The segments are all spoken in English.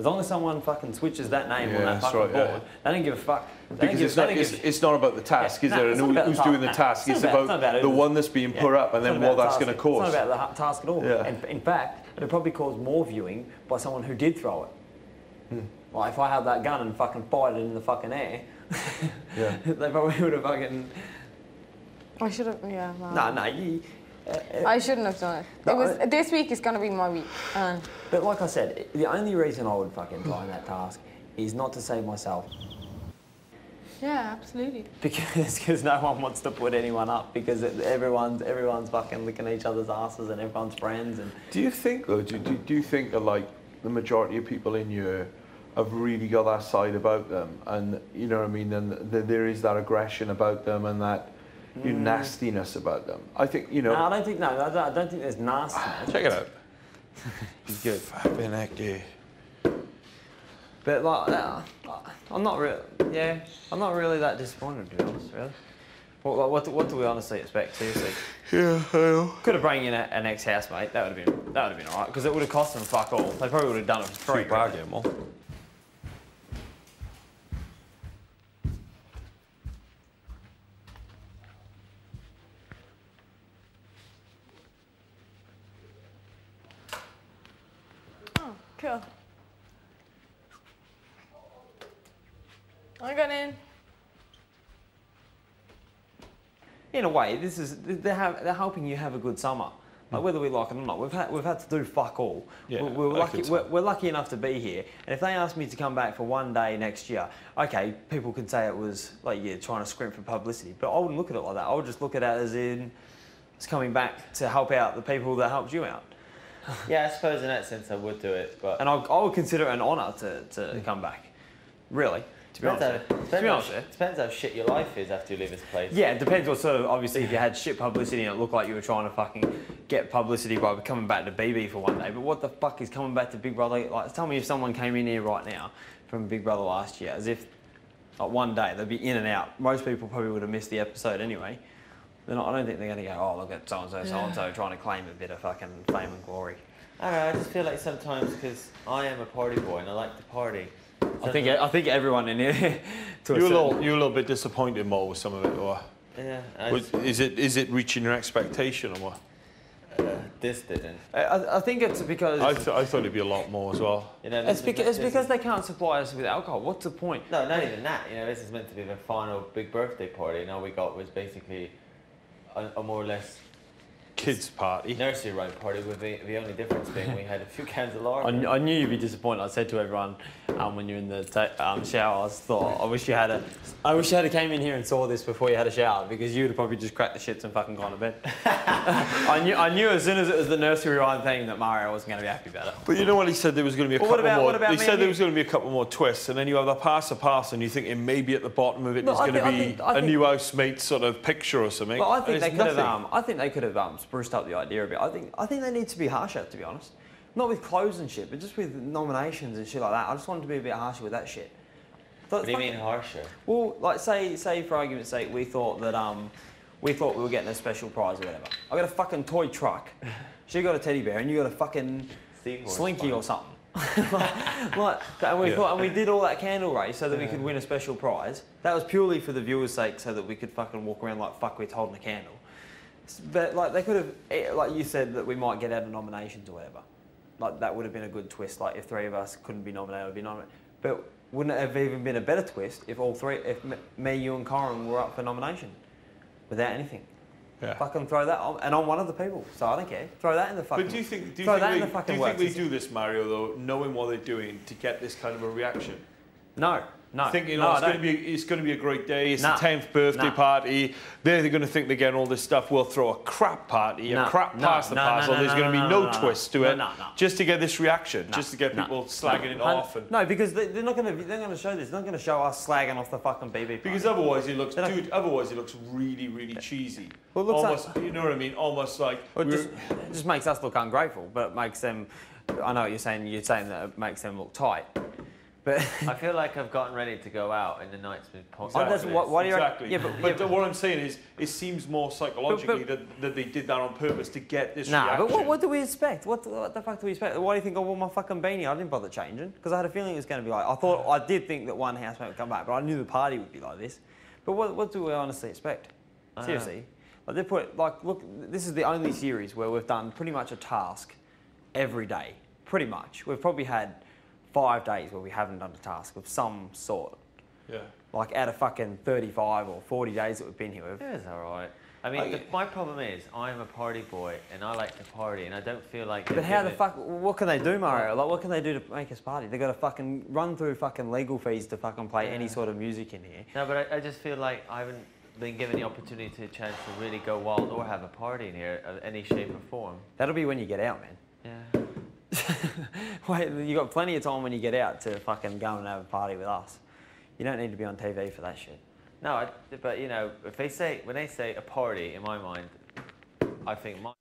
As long as someone fucking switches that name Yeah, on that fucking right, yeah. board, they don't give a fuck. They don't Because give, it's they not, it's, give- it's not about the task, Yeah, is no, there? And who- who's the doing the task. task? It's it's about- about it's about the who- one that's being Yeah. put up and then what about that's going to cause. It's not about the task at all. Yeah. And in fact, it'd probably cause more viewing by someone who did throw it. Hmm. Like if I had that gun and fucking fired it in the fucking air, they probably would have fucking. I should have. Yeah. Well, No, no. You, uh, I shouldn't have done it. No, It was I- this week is gonna be my week, and But like I said, the only reason I would fucking try that task is not to save myself. yeah, absolutely. Because cause no one wants to put anyone up because it, everyone's everyone's fucking licking each other's asses and everyone's friends and Do you think though? Do, do, do you think that like the majority of people in here have really got that side about them, and you know what I mean, and th- there is that aggression about them and that you nastiness about them. I think you know. no, I don't think no, I don't, I don't think there's nastiness. Check it out. He's good. Flipping heck, yeah. But like, uh, I'm not really. Yeah, I'm not really that disappointed to be honest. Really. What, what, what, do, what do we honestly expect? Seriously, Yeah, I know. could have brought in a, an ex-housemate. That would have been that would have been alright because it would have cost them fuck all. They probably would have done it for free. Free bargain, well. Oh, cool. I got in. in a way, this is they're, have, they're helping you have a good summer. Like whether we like it or not, we've had we've had to do fuck all. Yeah, we're, we're lucky. We're, we're lucky enough to be here. And if they asked me to come back for one day next year, okay, people can say it was like you're yeah, trying to scrimp for publicity. But I wouldn't look at it like that. I would just look at it as in it's coming back to help out the people that helped you out. Yeah, I suppose in that sense I would do it, but And I, I would consider it an honour to, to hmm. come back. Really, to be depends honest. how, depends, To be honest. with you. depends how shit your life is after you leave this place. Yeah, it depends what sort of. Obviously, if you had shit publicity and it looked like you were trying to fucking get publicity by coming back to BB for one day. But what the fuck is coming back to Big Brother? Like, tell me if someone came in here right now from Big Brother last year, as if like one day they'd be in and out. Most people probably would have missed the episode anyway. They're not, I don't think they're going to go, oh, look at so and so, so and so trying to claim a bit of fucking fame and glory. I don't know, I just feel like sometimes because I am a party boy and I like to party. I think I think everyone in here. to You're a little, you're a little bit disappointed more with some of it, or Yeah, was, is it is it reaching your expectation, or what? uh, this didn't. I, I think it's because I, th- I thought it'd be a lot more as well. You know, it's this because, it's because they can't supply us with alcohol. What's the point? No, not even that. You know, this is meant to be the final big birthday party, and all we got was basically a, a more or less Kids party. nursery rhyme party, with the, the only difference being we had a few cans of lager. I, kn- I knew you'd be disappointed. I said to everyone um, when you're in the ta- um, shower, I thought, I wish you had a, I wish you had a came in here and saw this before you had a shower because you would have probably just cracked the shits and fucking gone to bed. I knew, I knew as soon as it was the nursery rhyme thing that Mario wasn't going to be happy about it. But you know what he said? There was going to be a Well, what couple about- more. what about he me said there you? was going to be a couple more twists, and then you have the pass a pass, and you're thinking maybe at the bottom of it No, is I going to think- I be think- I a think- new housemate sort of picture or something. Well, I think they could have. nothing. Um, I think they could have um, spruced up the idea a bit. I think. I think they need to be harsher, to be honest. Not with clothes and shit, but just with nominations and shit like that. I just wanted to be a bit harsher with that shit. what do you mean harsher? Well, like say, say for argument's sake, we thought that um, we thought we were getting a special prize or whatever. I got a fucking toy truck. She got a teddy bear, and you got a fucking Seahorse slinky fine. or something. like, and we Yeah. thought, and we did all that candle race so that we could win a special prize. That was purely for the viewers' sake, so that we could fucking walk around like fuck, we're holding a candle. But like they could have, eh, like you said, that we might get out of nominations or whatever. Like that would have been a good twist. Like if three of us couldn't be nominated, would be nominated. But wouldn't it have even been a better twist if all three, if me, you, and Corin were up for nomination without anything? Yeah. Fucking throw that on, and I'm one of the people, so I don't care. Throw that in the fucking. But do you think do you think they, the do you think they do this, Mario, though, knowing what they're doing to get this kind of a reaction? No, no. Thinking, no, oh, it's going to be it's going to be a great day. It's the tenth birthday party. They're, they're going to think they're getting all this stuff. We'll throw a crap party, a crap No, pass the no, parcel. There's going to be no, twist to it, no, no. just to get this reaction, just to get people slagging it off. And, No, because they, they're not going to. They're going to show this. They're not going to show us slagging off the fucking BB. Because otherwise it looks, dude. Otherwise it looks really, really cheesy. Well, it looks almost, like- you know what I mean? Almost like Well, it just, it just makes us look ungrateful, but makes them. I know what you're saying. You're saying that it makes them look tight, but But I feel like I've gotten ready to go out and the night's been po- Oh, that's what- why do you reckon- exactly. yeah, but- but yeah, what I'm saying is, it seems more psychologically that, that they did that on purpose to get this Nah, reaction. but what, what do we expect? What, what the fuck do we expect? Why do you think I wore my fucking beanie? I didn't bother changing because I had a feeling it was going to be like. I thought I did think that one housemate would come back, but I knew the party would be like this. But what, what do we honestly expect? Seriously, like they put like look. This is the only series where we've done pretty much a task every day. Pretty much, we've probably had five days where we haven't done a task of some sort. Yeah. Like out of fucking 35 or 40 days that we've been here, we've It was all right. I mean, I- the, my problem is I'm a party boy and I like to party and I don't feel like. But how the given- fuck? What can they do, Mario? Like, what can they do to make us party? They got to fucking run through fucking legal fees to fucking play any sort of music in here. No, but I, I just feel like I haven't been given the opportunity to chance to really go wild or have a party in here of any shape or form. That'll be when you get out, man. Yeah. Wait, you got plenty of time when you get out to fucking go and have a party with us. You don't need to be on TV for that shit. No, I, but you know, if they say when they say a party, in my mind, I think my.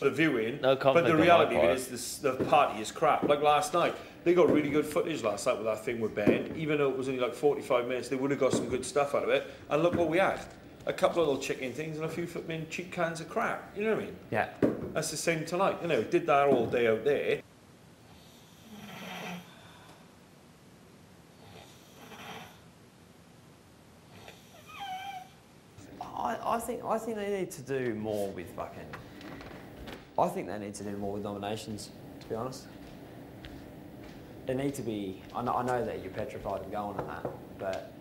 The viewing. No but the reality of it is this, the party is crap. Like last night, they got really good footage last night with that thing with Ben. Even though it was only like 45 minutes, they would have got some good stuff out of it. And look what we had. A couple of little chicken things and a few flipping cheap cans of crap. You know what I mean? Yeah. That's the same tonight. You know, did that all day out there. I, I think I think they need to do more with fucking. I think they need to do more with nominations. To be honest, they need to be. I know, I know that you're petrified of going on that, but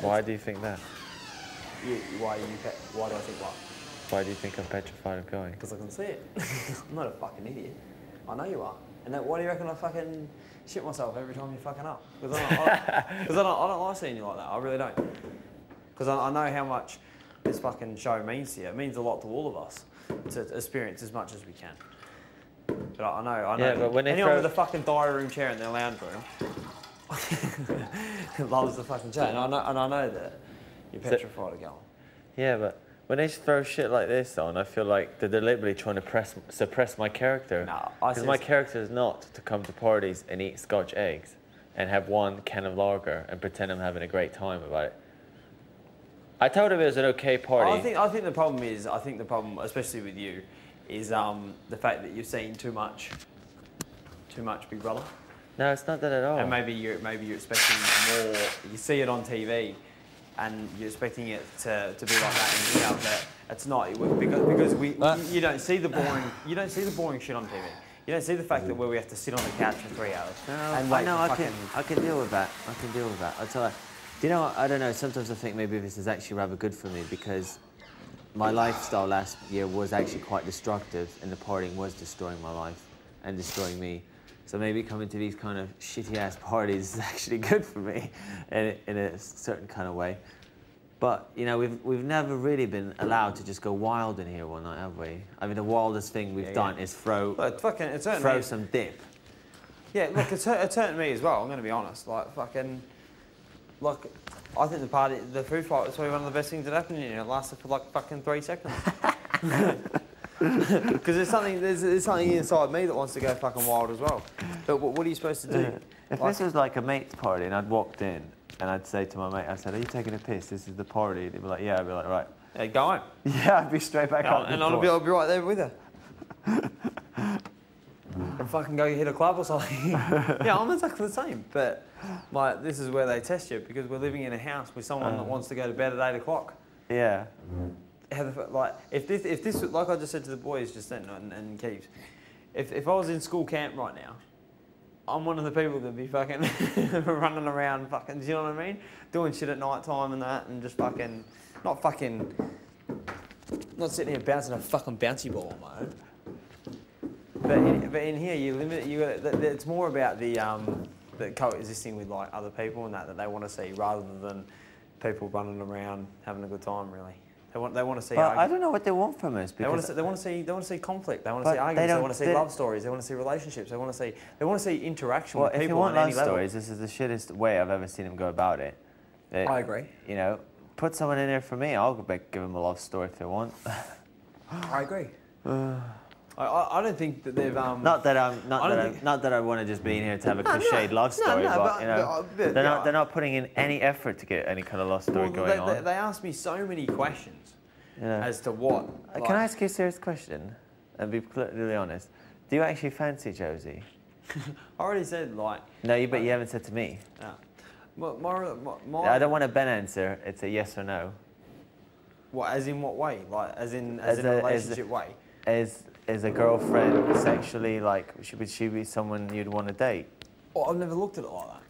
Why do you think that? you, why are you? Pet, why do I think what? Why do you think I'm petrified of going? Because I can see it. I'm not a fucking idiot. I know you are. And that, why do you reckon I fucking shit myself every time you're fucking up? Because I, don't- I, I, don't, I don't like seeing you like that. I really don't. Because I, I know how much this fucking show means to you. It means a lot to all of us to experience as much as we can. But I, know, I know. Yeah, but when anyone throw- with a fucking diary room chair in their lounge room loves the fucking chair. And I know, and I know that you're petrified of going. Yeah, but when they throw shit like this on, I feel like they're deliberately trying to press, suppress my character. No, I Because my character is not to come to parties and eat Scotch eggs and have one can of lager and pretend I'm having a great time about it. I told him it was an okay party. I think I think the problem is I think the problem, especially with you, is um, the fact that you've seen too much, too much Big Brother, no, it's not that at all. and maybe you're maybe you're expecting more. You see it on TV, and you're expecting it to, to be like that in here, but it's not It because because we Uh. you don't see the boring you don't see the boring shit on TV. You don't see the fact that where we have to sit on the couch for three hours No, and I know I can I can deal with that. I can deal with that. I'll tell you. Do you know? I don't know. Sometimes I think maybe this is actually rather good for me because my lifestyle last year was actually quite destructive, and the partying was destroying my life and destroying me. So maybe coming to these kind of shitty ass parties is actually good for me, in, in a certain kind of way. But you know, we've we've never really been allowed to just go wild in here one night, have we? I mean, the wildest thing we've Yeah, done yeah. is throw Look, fucking, it's throw me. some dip. Yeah, look, it's, hurt, it's hurting me as well. I'm going to be honest. Like fucking, look, I think the party, the food fight was probably one of the best things that happened in here. It lasted for like fucking three seconds. Because there's something, there's, there's something inside me that wants to go fucking wild as well. But what, what are you supposed to do? If Like- this was like a mate's party and I'd walked in and I'd say to my mate, I said, Are you taking a piss? This is the party. They'd be like, Yeah. I'd be like, Right. Yeah, go home. Yeah, I'd be straight back up. and I'll be, I'll be right there with her. And fucking go hit a club or something. yeah, I'm exactly the same. But like, this is where they test you because we're living in a house with someone that Uh. wants to go to bed at eight o'clock. Yeah. how the, like if this if this like I just said to the boys just then and, and Keeps, if if I was in school camp right now, I'm one of the people that'd be fucking running around, fucking. Do you know what I mean? Doing shit at night time and that, and just fucking, not fucking, not sitting here bouncing a fucking bouncy ball, mate. But in, but in here, you limit. You got. th- th- It's more about the um, the coexisting with like other people and that that they want to see, rather than people running around having a good time. Really, they want they want to see. But I don't know what they want from us They want to see. They want to see. They want to see conflict. They want to see arguments. They, don't- want to see they- love stories. They want to see relationships. They want to see. They want to see interaction well, with if people you want on love any level. stories, this is the shittest way I've ever seen him go about it. That, I agree. You know, put someone in there for me. I'll go back, give them a love story if they want. I agree. I, I, I don't think that they've. Um, Not that I'm not don't that I'm, not that I want to just be in here to have a No, no, cliched love story, no, but, but- you know, but, uh, they're yeah. not they're not putting in any effort to get any kind of love story well, going they, on. They, they asked me so many questions Yeah. as to what. Uh, like- Can I ask you a serious question? And be completely honest. Do you actually fancy Josie? I already said like. No, you, but you haven't said to me. Yeah. My, my, my, my, I don't want a Ben answer. It's a yes or no. What? As in what way? Like as in as, As in a, a- as a- relationship way. Is is a girlfriend sexually like? Should would she be someone you'd want to date? Oh, I've never looked at it like that.